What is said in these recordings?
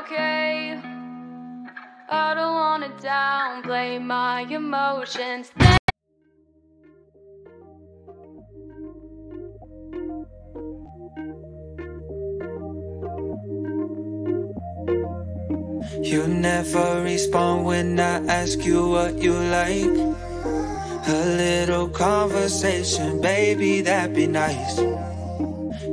okay. I don't wanna downplay my emotions. You never respond when I ask you what you like. A little conversation, baby, that'd be nice.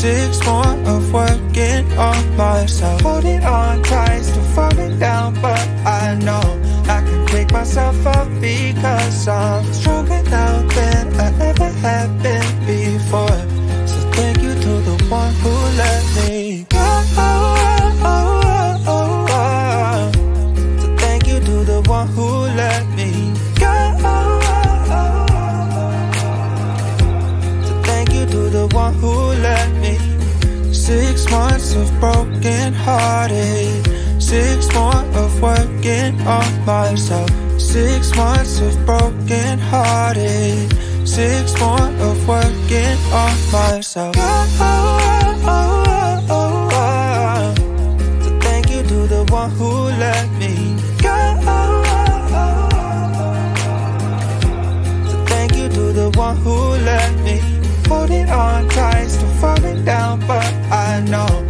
Six more of working on myself. Holding on tight, still falling down, but I know I can pick myself up because I'm stronger now than I ever have been before. So thank you to the one who let me Of broken hearted. Six more of working on myself. Six months of broken hearted. Six more of working on myself. Oh, oh, oh, oh, oh. So thank you to the one who let me go. So thank you to the one who let me holding on tight, still falling down, but I know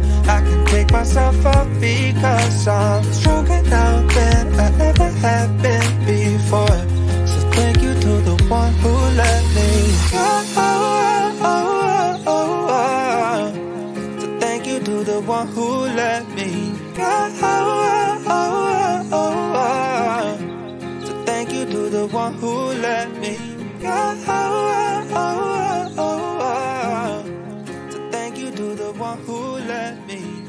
I can pick myself up because I'm stronger now than I ever have been before. One who let me